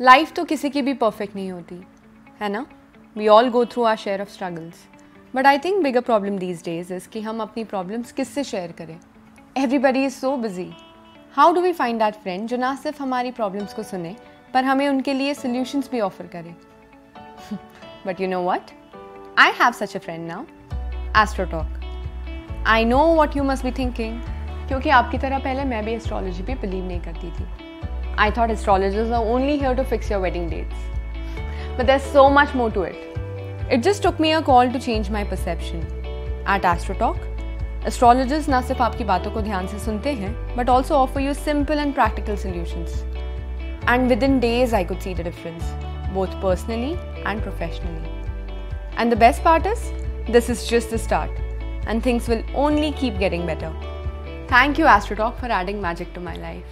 Life तो किसी की भी परफेक्ट नहीं होती, है ना? We all go through our share of struggles but I think bigger problem these days is कि हम अपनी प्रॉब्लम्स किससे शेयर करें? Everybody is so busy how do we find that friend जो ना सिर्फ़ हमारी प्रॉब्लम्स को सुने, पर हमें उनके लिए सोल्यूशंस भी ऑफ़र करें? But you know what I have such a friend now Astrotalk I know what you must be thinking क्योंकि आपकी तरह पहले मैं भी एस्ट्रोलॉजी पे बिलीव नहीं करती थी। I thought astrologers are only here to fix your wedding dates. But there's so much more to it. It just took me a call to change my perception. At AstroTalk, astrologers ना सिर्फ आपकी बातों को ध्यान से सुनते हैं but also offer you simple and practical solutions. And within days, I could see the difference, both personally and professionally. And the best part is, this is just the start, and things will only keep getting better. Thank you, AstroTalk, for adding magic to my life.